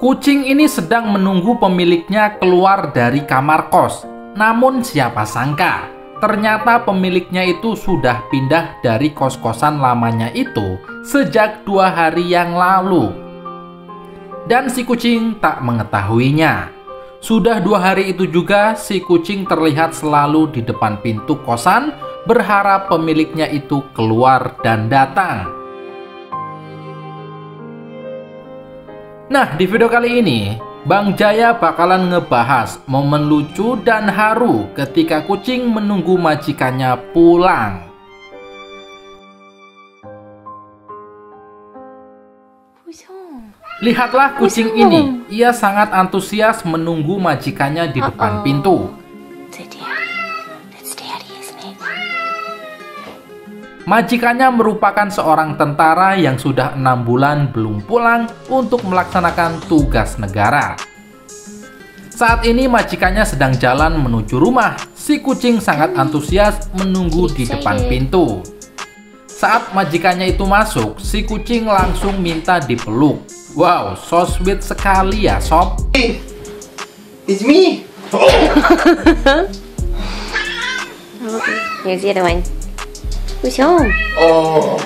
Kucing ini sedang menunggu pemiliknya keluar dari kamar kos. Namun siapa sangka, ternyata pemiliknya itu sudah pindah dari kos-kosan lamanya itu sejak dua hari yang lalu. Dan si kucing tak mengetahuinya. Sudah dua hari itu juga si kucing terlihat selalu di depan pintu kosan berharap pemiliknya itu keluar dan datang. Nah, di video kali ini, Bang Jaya bakalan ngebahas momen lucu dan haru ketika kucing menunggu majikannya pulang. Lihatlah kucing ini, ia sangat antusias menunggu majikannya di depan pintu. Majikannya merupakan seorang tentara yang sudah enam bulan belum pulang untuk melaksanakan tugas negara. Saat ini majikannya sedang jalan menuju rumah. Si kucing sangat antusias menunggu di depan pintu. Saat majikannya itu masuk, si kucing langsung minta dipeluk. Wow, so sweet sekali ya, sob. Hey, it's me. Oh. Here's the other one. Who's home? Oh,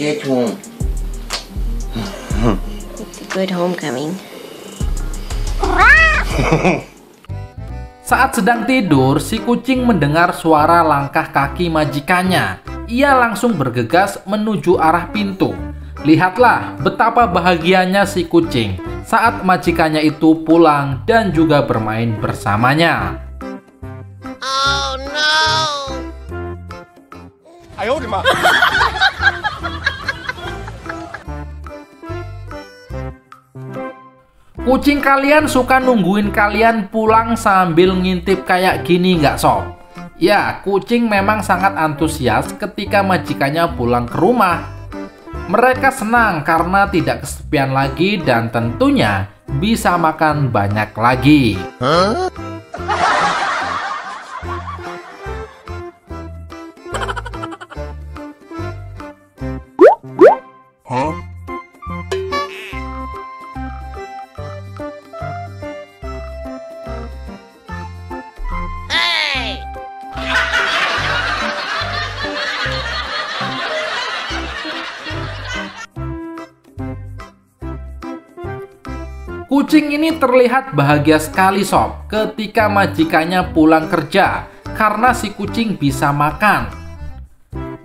get home. It's a good homecoming. Saat sedang tidur, si kucing mendengar suara langkah kaki majikannya. Ia langsung bergegas menuju arah pintu. Lihatlah betapa bahagianya si kucing saat majikannya itu pulang dan juga bermain bersamanya. Kucing kalian suka nungguin kalian pulang sambil ngintip kayak gini nggak sob? Ya, kucing memang sangat antusias ketika majikannya pulang ke rumah. Mereka senang karena tidak kesepian lagi dan tentunya bisa makan banyak lagi. Huh? Kucing ini terlihat bahagia sekali sob ketika majikannya pulang kerja karena si kucing bisa makan.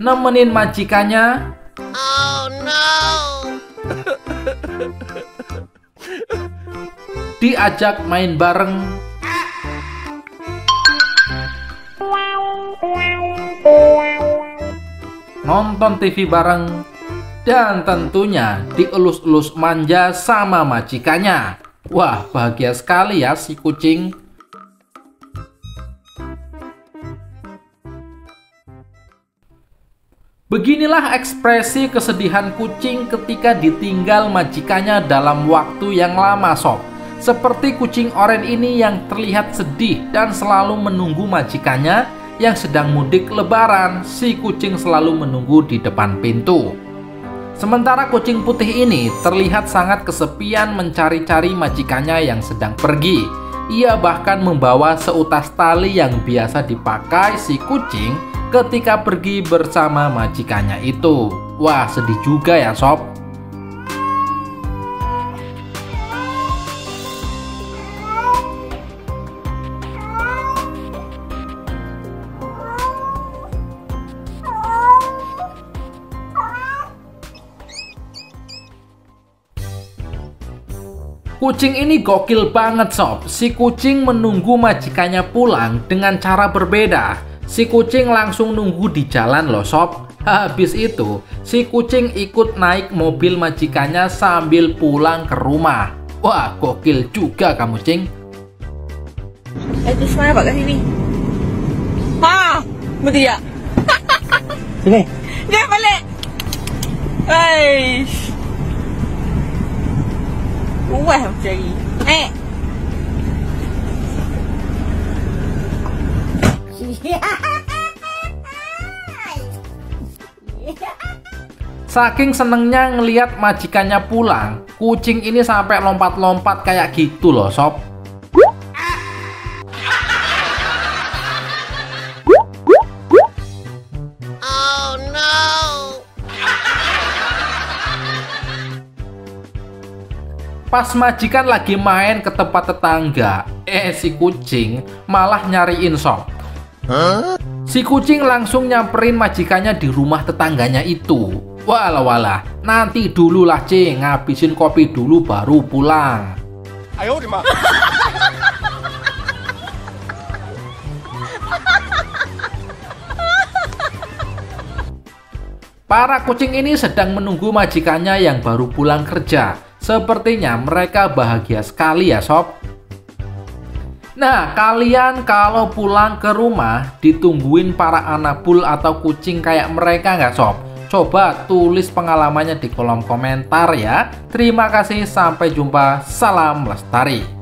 Nemenin majikannya. Oh no. Diajak main bareng. Nonton TV bareng dan tentunya dielus-elus manja sama majikannya. Wah, bahagia sekali ya si kucing. Beginilah ekspresi kesedihan kucing ketika ditinggal majikannya dalam waktu yang lama sob. Seperti kucing oren ini yang terlihat sedih dan selalu menunggu majikannya yang sedang mudik lebaran. Si kucing selalu menunggu di depan pintu. Sementara kucing putih ini terlihat sangat kesepian mencari-cari majikannya yang sedang pergi. Ia bahkan membawa seutas tali yang biasa dipakai si kucing ketika pergi bersama majikannya itu. Wah, sedih juga ya sob. Kucing ini gokil banget sob. Si kucing menunggu majikannya pulang dengan cara berbeda. Si kucing langsung nunggu di jalan loh sob. Habis itu, si kucing ikut naik mobil majikannya sambil pulang ke rumah. Wah, gokil juga kamu, Cing. Eh, semuanya pak sini. Ha, betul ya? Sini. Dia balik. Eish. Jadi. Eh. Saking senengnya ngeliat majikannya pulang, kucing ini sampai lompat-lompat kayak gitu loh sob. Pas majikan lagi main ke tempat tetangga, eh si kucing malah nyariin sob. Si kucing langsung nyamperin majikannya di rumah tetangganya itu. Walah walah, nanti dulu lah cing, ngabisin kopi dulu baru pulang. Para kucing ini sedang menunggu majikannya yang baru pulang kerja. Sepertinya mereka bahagia sekali ya sob. Nah, kalian kalau pulang ke rumah ditungguin para anabul atau kucing kayak mereka nggak sob? Coba tulis pengalamannya di kolom komentar ya. Terima kasih, sampai jumpa. Salam lestari.